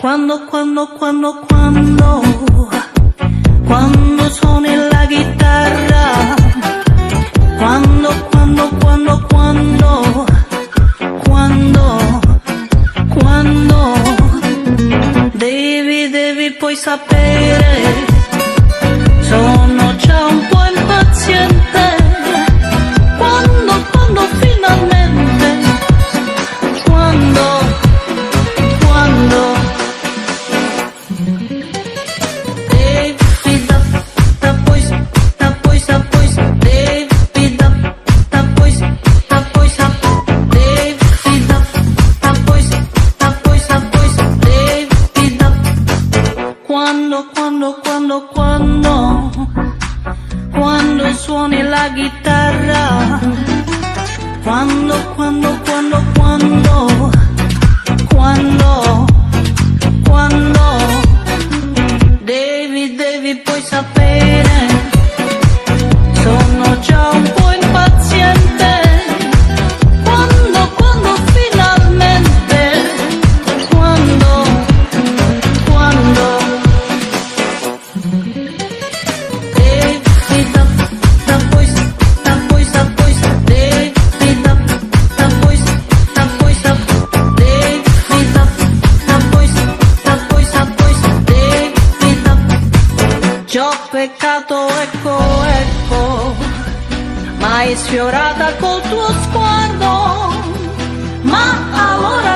Cuando, cuando, cuando, cuando, cuando suene la guitarra. Cuando, cuando, cuando, cuando, cuando, cuando. Devi, devi, puoi sapere. guitarra. Cuando, cuando, cuando, cuando, cuando. Già ho peccato, ecco, ecco, ma è sfiorata col tuo sguardo, ma allora